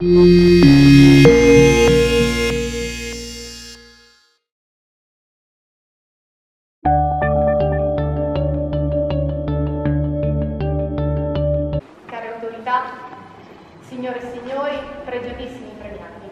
Care autorità, signore e signori, pregiatissimi premiati.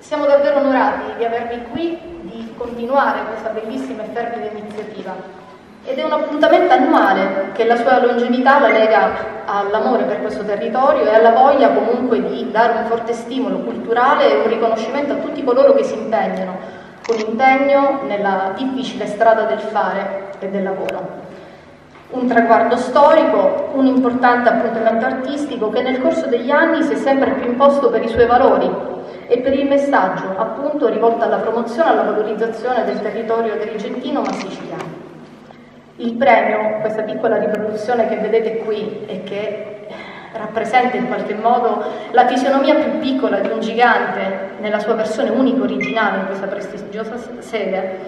Siamo davvero onorati di avervi qui, di continuare questa bellissima e fervida iniziativa. Ed è un appuntamento annuale che la sua longevità la lega all'amore per questo territorio e alla voglia comunque di dare un forte stimolo culturale e un riconoscimento a tutti coloro che si impegnano con impegno nella difficile strada del fare e del lavoro. Un traguardo storico, un importante appuntamento artistico che nel corso degli anni si è sempre più imposto per i suoi valori e per il messaggio appunto rivolto alla promozione e alla valorizzazione del territorio agrigentino ma siciliano. Il premio, questa piccola riproduzione che vedete qui e che rappresenta in qualche modo la fisionomia più piccola di un gigante nella sua versione unica originale in questa prestigiosa sede,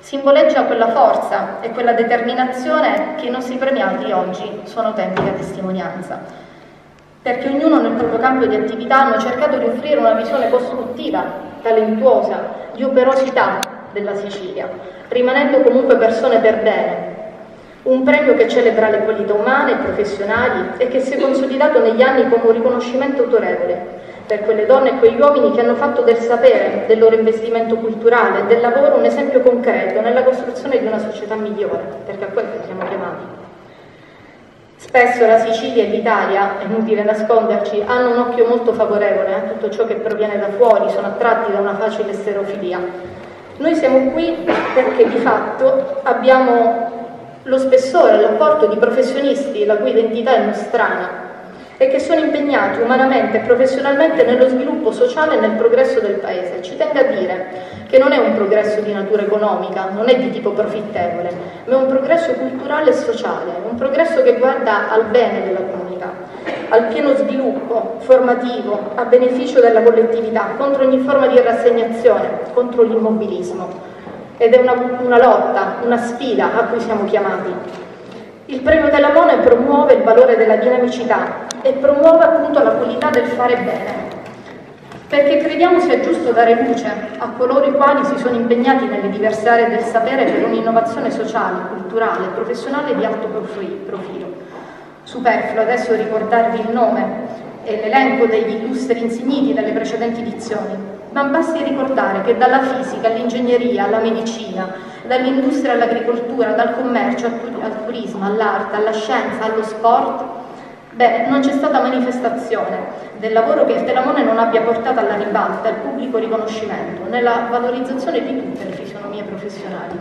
simboleggia quella forza e quella determinazione che i nostri premiati oggi sono autentica testimonianza. Perché ognuno nel proprio campo di attività hanno cercato di offrire una visione costruttiva, talentuosa, di operosità della Sicilia, rimanendo comunque persone per bene, un premio che celebra le qualità umane e professionali e che si è consolidato negli anni come un riconoscimento autorevole per quelle donne e quegli uomini che hanno fatto del sapere, del loro investimento culturale e del lavoro un esempio concreto nella costruzione di una società migliore, perché a quello siamo chiamati. Spesso la Sicilia e l'Italia, è inutile nasconderci, hanno un occhio molto favorevole a tutto ciò che proviene da fuori, sono attratti da una facile stereofilia. Noi siamo qui perché di fatto abbiamo lo spessore, l'apporto di professionisti la cui identità è nostrana e che sono impegnati umanamente e professionalmente nello sviluppo sociale e nel progresso del Paese. Ci tengo a dire che non è un progresso di natura economica, non è di tipo profittevole, ma è un progresso culturale e sociale, un progresso che guarda al bene della comunità, al pieno sviluppo formativo, a beneficio della collettività, contro ogni forma di rassegnazione, contro l'immobilismo ed è una, una lotta, una sfida a cui siamo chiamati. Il premio della Mone promuove il valore della dinamicità e promuove appunto la qualità del fare bene, perché crediamo sia giusto dare luce a coloro i quali si sono impegnati nelle diverse aree del sapere per un'innovazione sociale, culturale, professionale di alto profilo. Superfluo adesso ricordarvi il nome e l'elenco degli illustri insigniti dalle precedenti edizioni, ma basti ricordare che dalla fisica all'ingegneria, alla medicina, dall'industria all'agricoltura, dal commercio al turismo, all'arte, alla scienza, allo sport, beh, non c'è stata manifestazione del lavoro che il Telamone non abbia portato alla ribalta, al pubblico riconoscimento, nella valorizzazione di tutte le fisionomie professionali.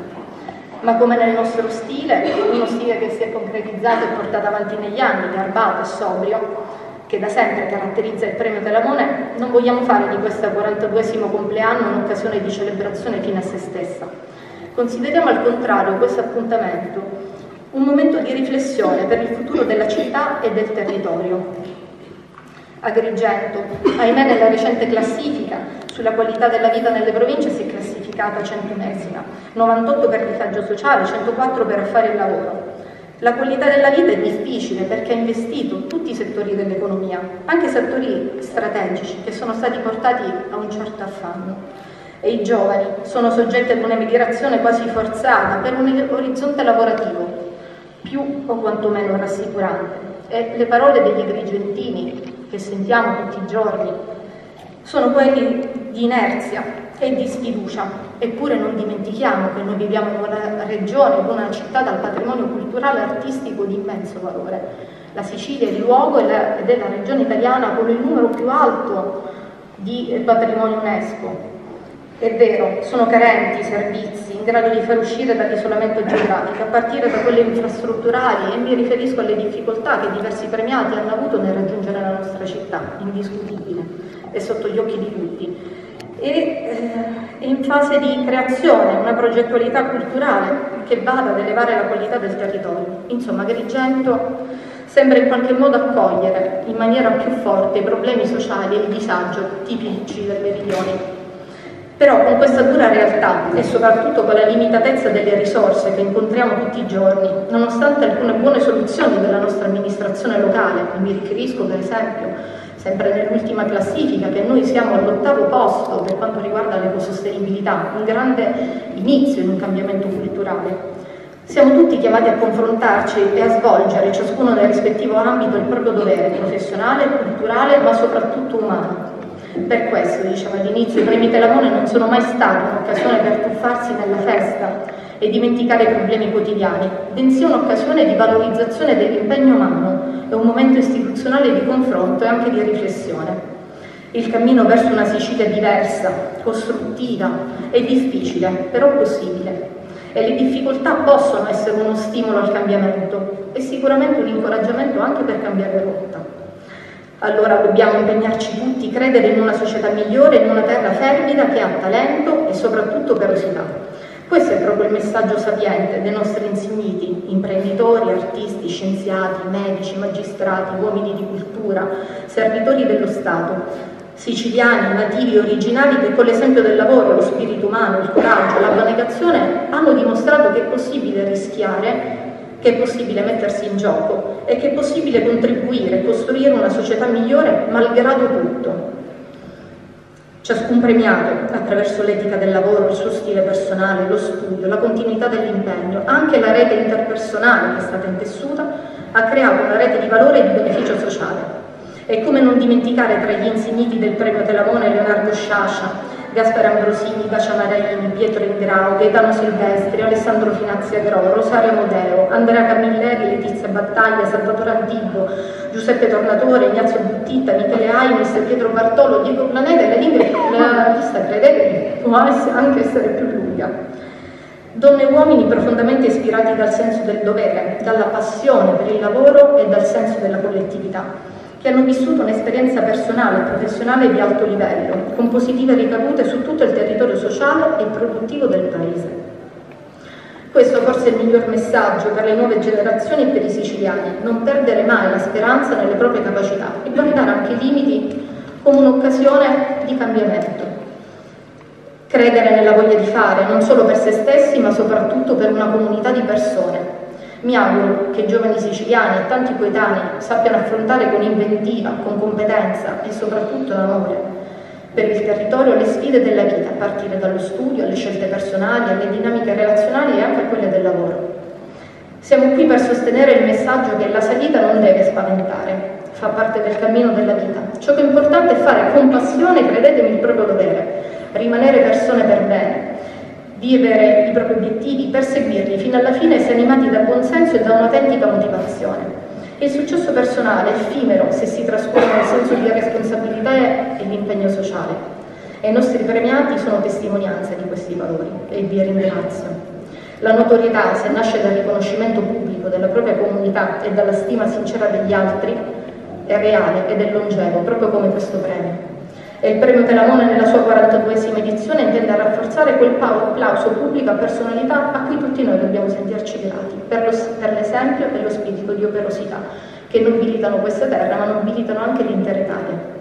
Ma come nel nostro stile, uno stile che si è concretizzato e portato avanti negli anni, garbato e sobrio, che da sempre caratterizza il premio della Monet, non vogliamo fare di questo 42esimo compleanno un'occasione di celebrazione fine a se stessa. Consideriamo al contrario questo appuntamento un momento di riflessione per il futuro della città e del territorio. Agrigento, ahimè nella recente classifica sulla qualità della vita nelle province si è classificata centunesima, 98 per disagio sociale, 104 per affari e lavoro. La qualità della vita è difficile perché ha investito tutti i settori dell'economia, anche settori strategici che sono stati portati a un certo affanno. E i giovani sono soggetti ad un'emigrazione quasi forzata per un orizzonte lavorativo più o quantomeno rassicurante. E le parole degli agrigentini che sentiamo tutti i giorni sono quelli di inerzia, e di sfiducia. Eppure non dimentichiamo che noi viviamo in una regione, in una città dal patrimonio culturale e artistico di immenso valore. La Sicilia è il luogo ed è la regione italiana con il numero più alto di patrimonio UNESCO. È vero, sono carenti i servizi grado di far uscire dall'isolamento geografico, a partire da quelle infrastrutturali e mi riferisco alle difficoltà che diversi premiati hanno avuto nel raggiungere la nostra città, indiscutibile, e sotto gli occhi di tutti e eh, in fase di creazione una progettualità culturale che vada ad elevare la qualità del territorio. Insomma, Agrigento sembra in qualche modo accogliere in maniera più forte i problemi sociali e il disagio tipici del meridione. Però con questa dura realtà e soprattutto con la limitatezza delle risorse che incontriamo tutti i giorni, nonostante alcune buone soluzioni della nostra amministrazione, locale, mi riferisco per esempio sempre nell'ultima classifica che noi siamo all'ottavo posto per quanto riguarda l'ecosostenibilità, un grande inizio in un cambiamento culturale. Siamo tutti chiamati a confrontarci e a svolgere, ciascuno nel rispettivo ambito, il proprio dovere professionale, culturale, ma soprattutto umano. Per questo, diciamo all'inizio, i premi Telamone non sono mai stati un'occasione per tuffarsi nella festa e dimenticare i problemi quotidiani, bensì un'occasione di valorizzazione dell'impegno umano e un momento istituzionale di confronto e anche di riflessione. Il cammino verso una Sicilia diversa, costruttiva e difficile, però possibile. E le difficoltà possono essere uno stimolo al cambiamento e sicuramente un incoraggiamento anche per cambiare rotta. Allora dobbiamo impegnarci tutti, credere in una società migliore, in una terra fervida che ha talento e soprattutto perosità questo è proprio il messaggio sapiente dei nostri insigniti, imprenditori, artisti, scienziati, medici, magistrati, uomini di cultura, servitori dello Stato, siciliani, nativi, originali che con l'esempio del lavoro, lo spirito umano, il coraggio, l'abnegazione hanno dimostrato che è possibile rischiare, che è possibile mettersi in gioco e che è possibile contribuire, costruire una società migliore malgrado tutto, Ciascun premiato, attraverso l'etica del lavoro, il suo stile personale, lo studio, la continuità dell'impegno, anche la rete interpersonale che è stata intessuta, ha creato una rete di valore e di beneficio sociale. E come non dimenticare tra gli insigniti del premio Telamone Leonardo Sciascia, Gaspare Ambrosini, Bacia Maraini, Pietro Ingrao, Gaetano Silvestri, Alessandro Finazzi Agro, Rosario Modeo, Andrea Camilleri, Letizia Battaglia, Salvatore Antibo, Giuseppe Tornatore, Ignazio Buttita, Michele Ainis, Pietro Bartolo, Diego Planeta e la lista, credete, può anche essere più lunga. Donne e uomini profondamente ispirati dal senso del dovere, dalla passione per il lavoro e dal senso della collettività che hanno vissuto un'esperienza personale e professionale di alto livello, con positive ricadute su tutto il territorio sociale e produttivo del Paese. Questo forse è il miglior messaggio per le nuove generazioni e per i siciliani, non perdere mai la speranza nelle proprie capacità e guardare anche i limiti come un'occasione di cambiamento. Credere nella voglia di fare, non solo per se stessi, ma soprattutto per una comunità di persone, mi auguro che i giovani siciliani e tanti coetanei sappiano affrontare con inventiva, con competenza e soprattutto amore per il territorio le sfide della vita, a partire dallo studio, alle scelte personali, alle dinamiche relazionali e anche a quelle del lavoro. Siamo qui per sostenere il messaggio che la salita non deve spaventare, fa parte del cammino della vita. Ciò che è importante è fare con passione, credetemi, il proprio dovere, rimanere persone per bene, vivere i propri obiettivi, perseguirli fino alla fine se animati dal buonsenso e da un'autentica motivazione. il successo personale è effimero se si trascorre nel senso di responsabilità e l'impegno sociale. E i nostri premiati sono testimonianza di questi valori e vi ringrazio. La notorietà, se nasce dal riconoscimento pubblico della propria comunità e dalla stima sincera degli altri, è reale ed è longevo, proprio come questo premio e il premio Telamone nella sua 42esima edizione intende rafforzare quel applauso pubblico a personalità a cui tutti noi dobbiamo sentirci grati per, lo, per l'esempio e lo spirito di operosità che nobilitano questa terra ma nobilitano anche l'intera Italia.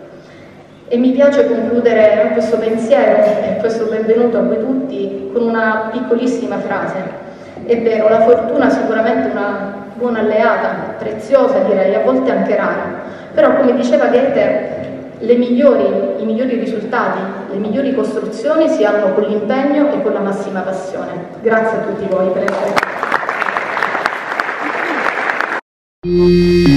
E mi piace concludere questo pensiero e questo benvenuto a voi tutti con una piccolissima frase. È vero, la fortuna è sicuramente una buona alleata, preziosa direi, a volte anche rara, però come diceva Goethe, migliori, i migliori risultati, le migliori costruzioni si hanno con l'impegno e con la massima passione. Grazie a tutti voi per essere qui.